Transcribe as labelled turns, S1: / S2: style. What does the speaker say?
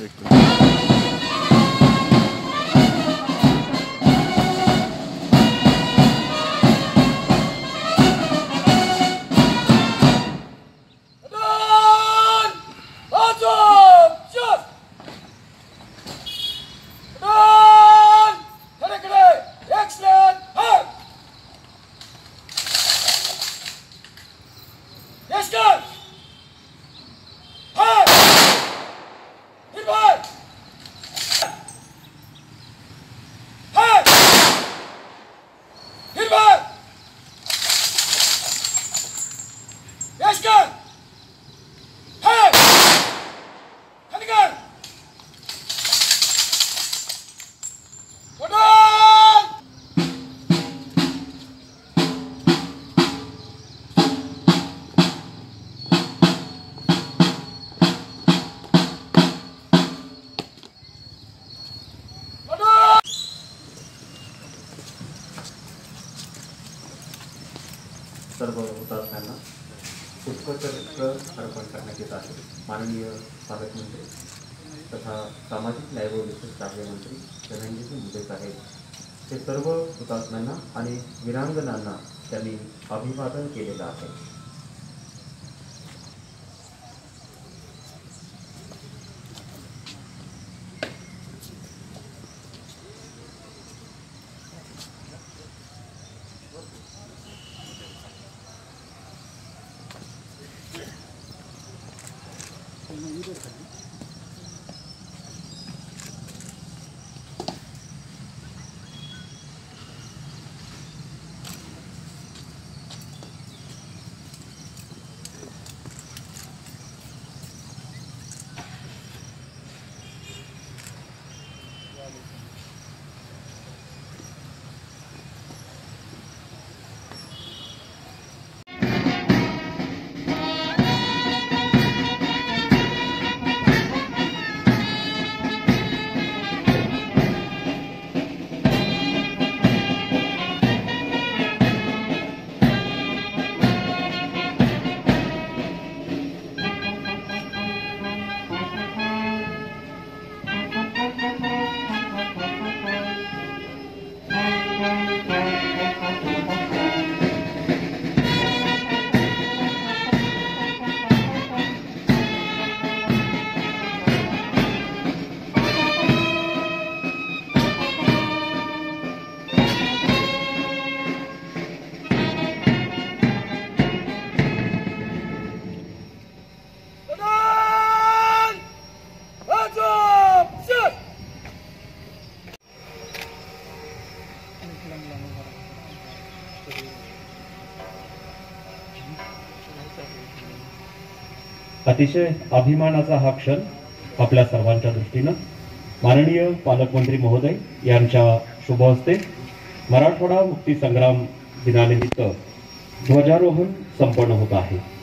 S1: Perfeito.
S2: सर्व हुतात्म्यांना पुष्पचक्र अर्पण करण्यात येत आहे. माननीय पालकमंत्री तथा सामाजिक न्याय व विशेष कार्यमंत्री धनंजयजी मुंडे आहेत ते सर्व हुतात्म्यांना आणि वीरांगणांना त्यांनी अभिवादन केलेलं आहे.
S1: 我们一个团
S3: अतिशय अभिमानाचा हा क्षण आपल्या सर्वांच्या दृष्टीनं. माननीय पालकमंत्री महोदय यांच्या शुभ हस्ते मराठवाडा मुक्ती संग्राम दिनानिमित्त ध्वजारोहण संपन्न होत आहे.